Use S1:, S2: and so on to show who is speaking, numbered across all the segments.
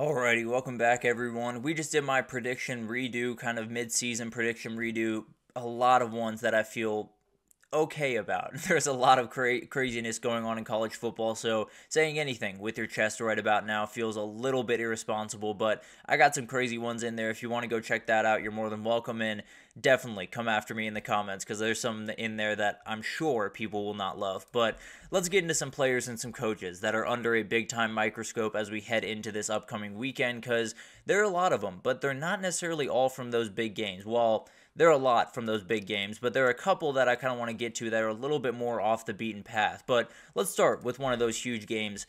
S1: Alrighty, welcome back everyone. We just did my prediction redo, kind of mid-season prediction redo. A lot of ones that I feel okay about. There's a lot of cra- craziness going on in college football, so saying anything with your chest right about now feels a little bit irresponsible, but I got some crazy ones in there. If you want to go check that out, you're more than welcome in. Definitely come after me in the comments because there's some in there that I'm sure people will not love. But let's get into some players and some coaches that are under a big time microscope as we head into this upcoming weekend because there are a lot of them, but they're not necessarily all from those big games. While there are a lot from those big games, but there are a couple that I kind of want to get to that are a little bit more off the beaten path. But let's start with one of those huge games.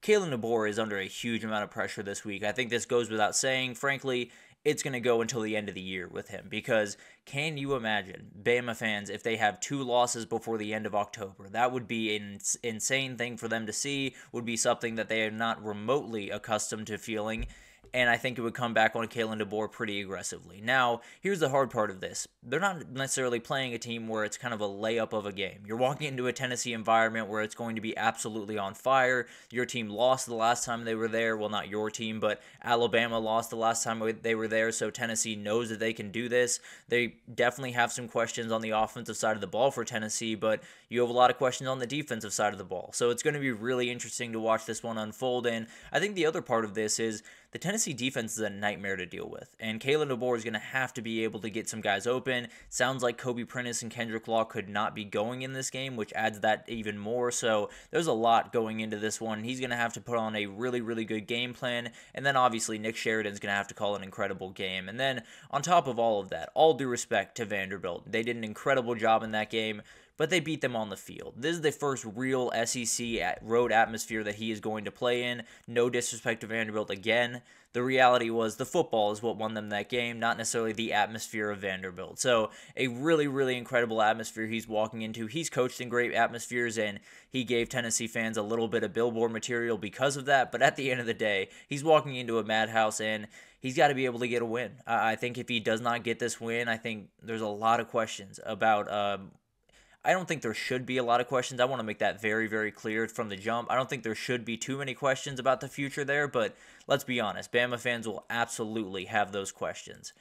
S1: Kalen DeBoer is under a huge amount of pressure this week. I think this goes without saying. Frankly, it's going to go until the end of the year with him because can you imagine Bama fans if they have two losses before the end of October? That would be an insane thing for them to see, would be something that they are not remotely accustomed to feeling and I think it would come back on Kalen DeBoer pretty aggressively. Now, here's the hard part of this. They're not necessarily playing a team where it's kind of a layup of a game. You're walking into a Tennessee environment where it's going to be absolutely on fire. Your team lost the last time they were there. Well, not your team, but Alabama lost the last time they were there, so Tennessee knows that they can do this. They definitely have some questions on the offensive side of the ball for Tennessee, but you have a lot of questions on the defensive side of the ball. So it's going to be really interesting to watch this one unfold. And I think the other part of this is the Tennessee defense is a nightmare to deal with. And Kalen DeBoer is going to have to be able to get some guys open. Sounds like Kobe Prentice and Kendrick Law could not be going in this game, which adds that even more. So there's a lot going into this one. He's going to have to put on a really, really good game plan. And then obviously Nick Sheridan's going to have to call an incredible game. And then on top of all of that, all due respect to Vanderbilt, they did an incredible job in that game but they beat them on the field. This is the first real SEC road atmosphere that he is going to play in. No disrespect to Vanderbilt again. The reality was the football is what won them that game, not necessarily the atmosphere of Vanderbilt. So, a really, really incredible atmosphere he's walking into. He's coached in great atmospheres, and he gave Tennessee fans a little bit of billboard material because of that. But at the end of the day, he's walking into a madhouse, and he's got to be able to get a win. I think if he does not get this win, I think there's a lot of questions about. Um, I don't think there should be a lot of questions. I want to make that very, very clear from the jump. I don't think there should be too many questions about the future there, but let's be honest. Bama fans will absolutely have those questions.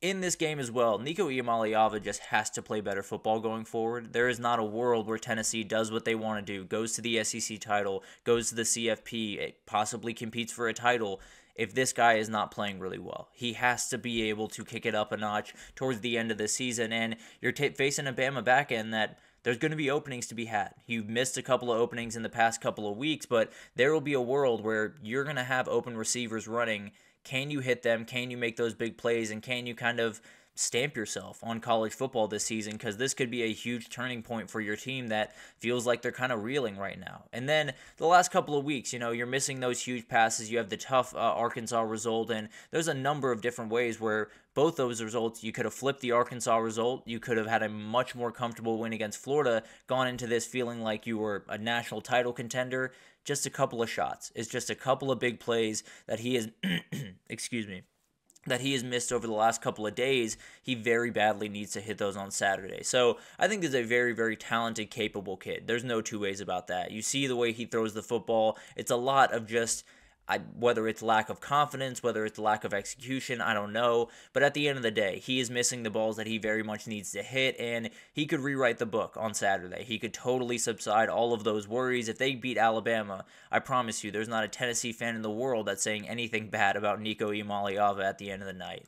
S1: In this game as well, Nico Iamaleava just has to play better football going forward. There is not a world where Tennessee does what they want to do, goes to the SEC title, goes to the CFP, possibly competes for a title, if this guy is not playing really well. He has to be able to kick it up a notch towards the end of the season, and you're t- facing a Bama back end that there's going to be openings to be had. You've missed a couple of openings in the past couple of weeks, but there will be a world where you're going to have open receivers running. Can you hit them? Can you make those big plays? And can you kind of stamp yourself on college football this season because this could be a huge turning point for your team that feels like they're kind of reeling right now. And then the last couple of weeks, you know, you're missing those huge passes. You have the tough uh, Arkansas result, and there's a number of different ways where both those results, you could have flipped the Arkansas result. You could have had a much more comfortable win against Florida, gone into this feeling like you were a national title contender. Just a couple of shots. It's just a couple of big plays that he is, excuse me, that he has missed over the last couple of days, he very badly needs to hit those on Saturday. So I think he's a very, very talented, capable kid. There's no two ways about that. You see the way he throws the football, it's a lot of just I, whether it's lack of confidence, whether it's lack of execution, I don't know. But at the end of the day, he is missing the balls that he very much needs to hit, and he could rewrite the book on Saturday. He could totally subside all of those worries. If they beat Alabama, I promise you, there's not a Tennessee fan in the world that's saying anything bad about Nico Iamaleava at the end of the night.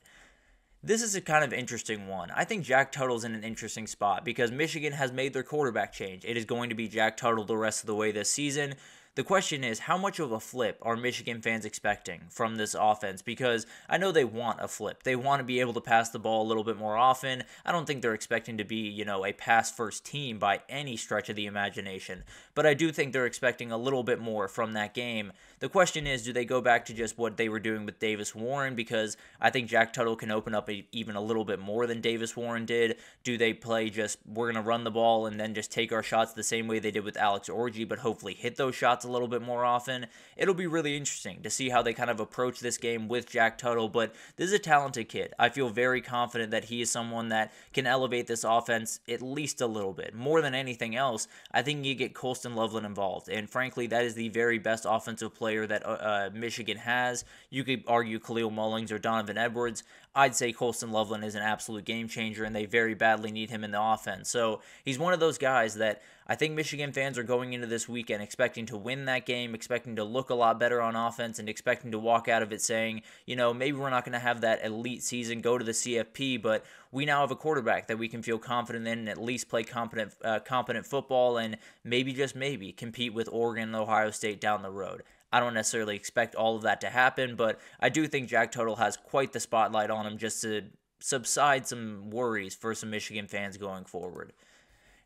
S1: This is a kind of interesting one. I think Jack Tuttle's in an interesting spot because Michigan has made their quarterback change. It is going to be Jack Tuttle the rest of the way this season. The question is, how much of a flip are Michigan fans expecting from this offense? Because I know they want a flip. They want to be able to pass the ball a little bit more often. I don't think they're expecting to be, you know, a pass first team by any stretch of the imagination. But I do think they're expecting a little bit more from that game. The question is, do they go back to just what they were doing with Davis Warren? Because I think Jack Tuttle can open up a, even a little bit more than Davis Warren did. Do they play just, we're going to run the ball and then just take our shots the same way they did with Alex Orji, but hopefully hit those shots shots a little bit more often. It'll be really interesting to see how they kind of approach this game with Jack Tuttle, but this is a talented kid. I feel very confident that he is someone that can elevate this offense at least a little bit. More than anything else, I think you get Colston Loveland involved, and frankly, that is the very best offensive player that uh, uh Michigan has. You could argue Kalel Mullings or Donovan Edwards. I'd say Colston Loveland is an absolute game changer, and they very badly need him in the offense. So he's one of those guys that I think Michigan fans are going into this weekend expecting to win that game, expecting to look a lot better on offense, and expecting to walk out of it saying, you know, maybe we're not going to have that elite season, go to the CFP, but we now have a quarterback that we can feel confident in and at least play competent, uh, competent football and maybe just maybe compete with Oregon and Ohio State down the road. I don't necessarily expect all of that to happen, but I do think Jack Tuttle has quite the spotlight on him just to subside some worries for some Michigan fans going forward.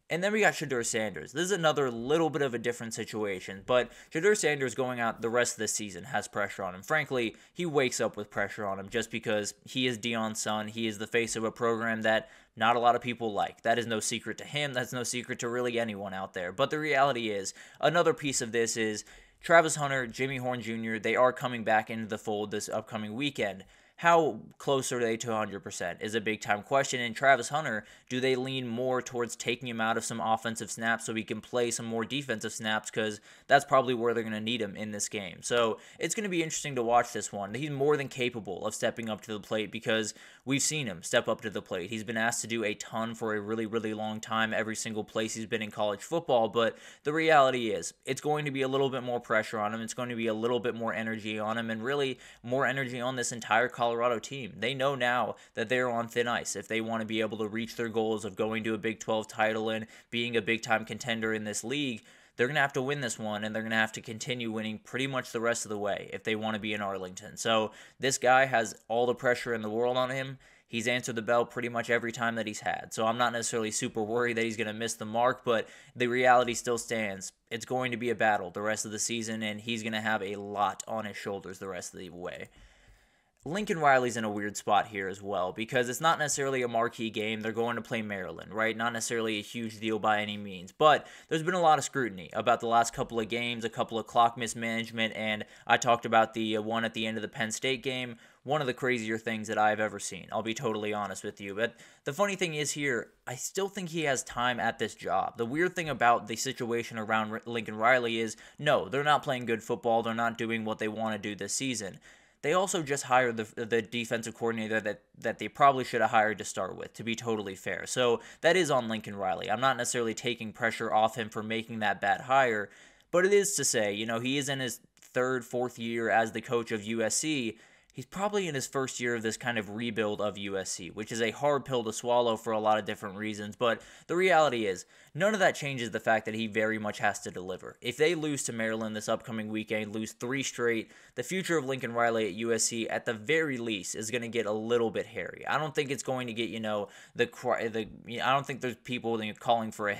S1: And then we got Shedeur Sanders. This is another little bit of a different situation, but Shedeur Sanders going out the rest of the season has pressure on him. Frankly, he wakes up with pressure on him just because he is Deion's son. He is the face of a program that not a lot of people like. That is no secret to him. That's no secret to really anyone out there. But the reality is, another piece of this is Travis Hunter, Jimmy Horn Jr., they are coming back into the fold this upcoming weekend. How close are they to 100% is a big time question. And Travis Hunter, do they lean more towards taking him out of some offensive snaps so he can play some more defensive snaps? Because that's probably where they're going to need him in this game. So it's going to be interesting to watch this one. He's more than capable of stepping up to the plate because we've seen him step up to the plate. He's been asked to do a ton for a really, really long time, every single place he's been in college football. But the reality is, it's going to be a little bit more pressure on him. It's going to be a little bit more energy on him, and really more energy on this entire college Colorado team. They know now that they're on thin ice if they want to be able to reach their goals of going to a Big 12 title and being a big time contender in this league. They're going to have to win this one and they're going to have to continue winning pretty much the rest of the way if they want to be in Arlington. So this guy has all the pressure in the world on him he's answered the bell pretty much every time that he's had. So I'm not necessarily super worried that he's going to miss the mark, but the reality still stands. It's going to be a battle the rest of the season, and he's going to have a lot on his shoulders the rest of the way. Lincoln Riley's in a weird spot here as well because it's not necessarily a marquee game. They're going to play Maryland, right? Not necessarily a huge deal by any means. But there's been a lot of scrutiny about the last couple of games, a couple of clock mismanagement, and I talked about the uh, one at the end of the Penn State game. One of the crazier things that I've ever seen. I'll be totally honest with you. But the funny thing is here, I still think he has time at this job. The weird thing about the situation around Lincoln Riley is no, they're not playing good football. They're not doing what they want to do this season. They also just hired the the defensive coordinator that that they probably should have hired to start with. To be totally fair, so that is on Lincoln Riley. I'm not necessarily taking pressure off him for making that bad hire, but it is to say, you know, he is in his third, fourth year as the coach of USC he's probably in his first year of this kind of rebuild of USC, which is a hard pill to swallow for a lot of different reasons. But the reality is, none of that changes the fact that he very much has to deliver. If they lose to Maryland this upcoming weekend, lose three straight, the future of Lincoln Riley at USC, at the very least, is going to get a little bit hairy. I don't think it's going to get, you know, the the. I don't think there's people calling for a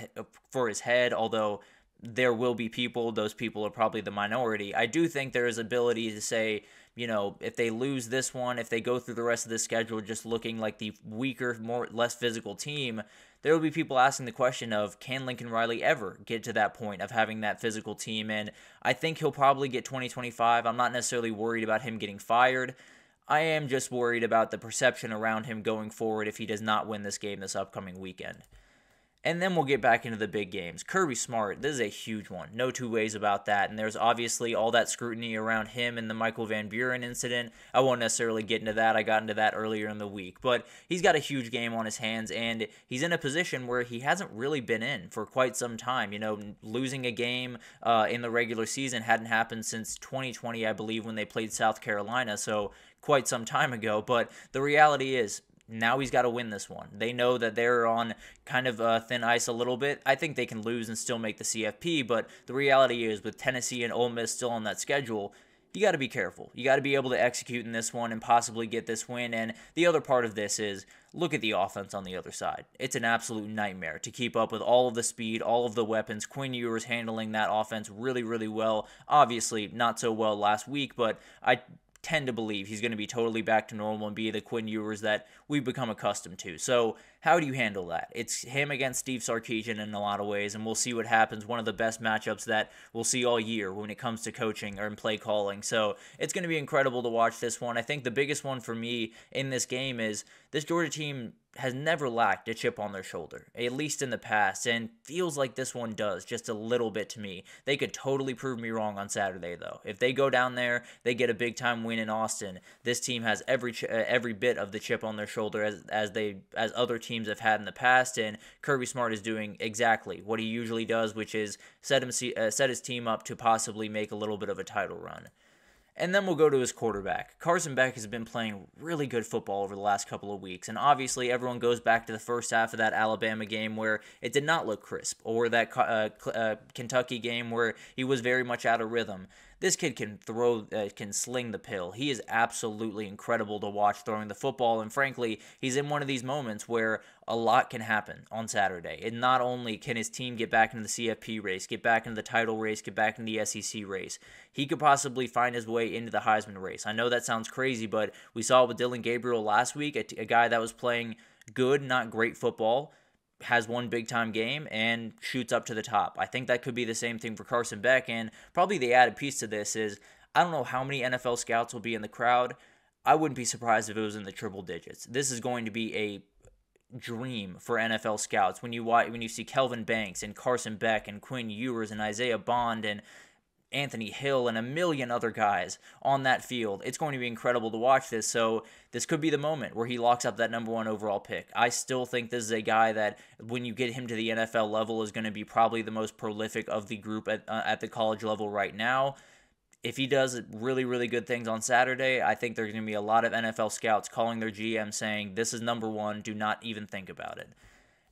S1: for his head, although there will be people those people are probably the minority i do think there is ability to say you know, if they lose this one, if they go through the rest of the schedule just looking like the weaker, more less physical team, there will be people asking the question of can Lincoln Riley ever get to that point of having that physical team? And I think he'll probably get 2025. I'm not necessarily worried about him getting fired. I am just worried about the perception around him going forward if he does not win this game this upcoming weekend. And then we'll get back into the big games. Kirby Smart, this is a huge one. No two ways about that. And there's obviously all that scrutiny around him and the Michael Van Buren incident. I won't necessarily get into that. I got into that earlier in the week. But he's got a huge game on his hands, and he's in a position where he hasn't really been in for quite some time. You know, losing a game uh, in the regular season hadn't happened since 2020, I believe, when they played South Carolina. So quite some time ago. But the reality is, now he's got to win this one. They know that they're on kind of uh, thin ice a little bit. I think they can lose and still make the CFP, but the reality is with Tennessee and Ole Miss still on that schedule, you got to be careful. You got to be able to execute in this one and possibly get this win. And the other part of this is look at the offense on the other side. It's an absolute nightmare to keep up with all of the speed, all of the weapons. Quinn Ewers handling that offense really, really well. Obviously, not so well last week, but I tend to believe he's going to be totally back to normal and be the Quinn Ewers that we've become accustomed to. So, how do you handle that? It's him against Steve Sarkisian in a lot of ways, and we'll see what happens. One of the best matchups that we'll see all year when it comes to coaching or in play calling. So, it's going to be incredible to watch this one. I think the biggest one for me in this game is this Georgia team has never lacked a chip on their shoulder, at least in the past, and feels like this one does just a little bit to me. They could totally prove me wrong on Saturday, though. If they go down there, they get a big time win in Austin. This team has every uh, every bit of the chip on their shoulder as as they as other teams have had in the past, and Kirby Smart is doing exactly what he usually does, which is set him uh, set his team up to possibly make a little bit of a title run. And then we'll go to his quarterback. Carson Beck has been playing really good football over the last couple of weeks. And obviously, everyone goes back to the first half of that Alabama game where it did not look crisp, or that uh, uh, Kentucky game where he was very much out of rhythm. This kid can throw, uh, can sling the pill. He is absolutely incredible to watch throwing the football. And frankly, he's in one of these moments where a lot can happen on Saturday. And not only can his team get back into the CFP race, get back into the title race, get back into the SEC race, he could possibly find his way into the Heisman race. I know that sounds crazy, but we saw with Dillon Gabriel last week, a, a guy that was playing good, not great football has one big time game and shoots up to the top. I think that could be the same thing for Carson Beck. And probably the added piece to this is I don't know how many NFL scouts will be in the crowd. I wouldn't be surprised if it was in the triple digits. This is going to be a dream for NFL scouts when you watch, when you see Kelvin Banks and Carson Beck and Quinn Ewers and Isaiah Bond and Anthony Hill and a million other guys on that field. It's going to be incredible to watch this. So, this could be the moment where he locks up that number one overall pick. I still think this is a guy that, when you get him to the NFL level, is going to be probably the most prolific of the group at, uh, at the college level right now. If he does really, really good things on Saturday, I think there's going to be a lot of NFL scouts calling their GM saying, This is number one. Do not even think about it.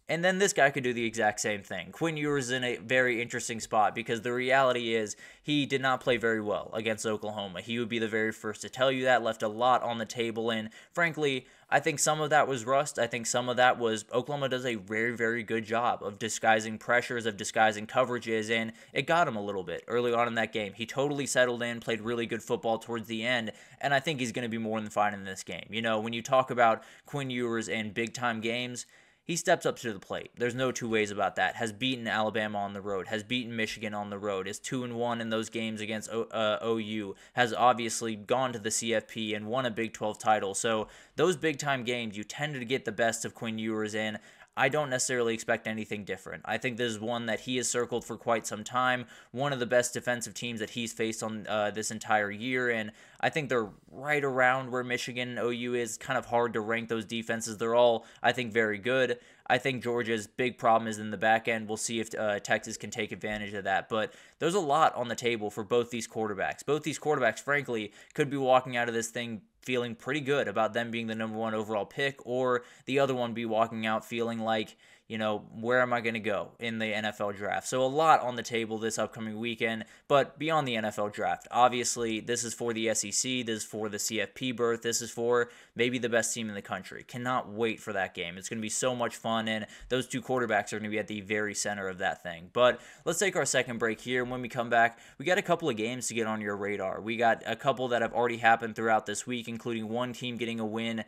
S1: And then this guy could do the exact same thing. Quinn Ewers in a very interesting spot because the reality is he did not play very well against Oklahoma. He would be the very first to tell you that, left a lot on the table. And frankly, I think some of that was rust. I think some of that was Oklahoma does a very, very good job of disguising pressures, of disguising coverages, and it got him a little bit early on in that game. He totally settled in, played really good football towards the end, and I think he's going to be more than fine in this game. You know, when you talk about Quinn Ewers in big time games, he steps up to the plate. There's no two ways about that. Has beaten Alabama on the road, has beaten Michigan on the road, is 2 and 1 in those games against o, uh, OU, has obviously gone to the CFP and won a Big 12 title. So, those big time games, you tend to get the best of Quinn Ewers in. I don't necessarily expect anything different. I think this is one that he has circled for quite some time. One of the best defensive teams that he's faced on uh, this entire year, and I think they're right around where Michigan and OU is. Kind of hard to rank those defenses. They're all, I think, very good. I think Georgia's big problem is in the back end. We'll see if uh, Texas can take advantage of that. But there's a lot on the table for both these quarterbacks. Both these quarterbacks, frankly, could be walking out of this thing feeling pretty good about them being the number one overall pick, or the other one be walking out feeling like, you know, where am I going to go in the NFL draft? So, a lot on the table this upcoming weekend, but beyond the NFL draft, obviously, this is for the SEC, this is for the CFP berth, this is for maybe the best team in the country. Cannot wait for that game. It's going to be so much fun, and those two quarterbacks are going to be at the very center of that thing. But let's take our second break here, and when we come back, we got a couple of games to get on your radar. We got a couple that have already happened throughout this week, including one team getting a win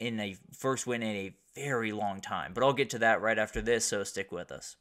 S1: in a first win in a very long time. But I'll get to that right after this, so stick with us.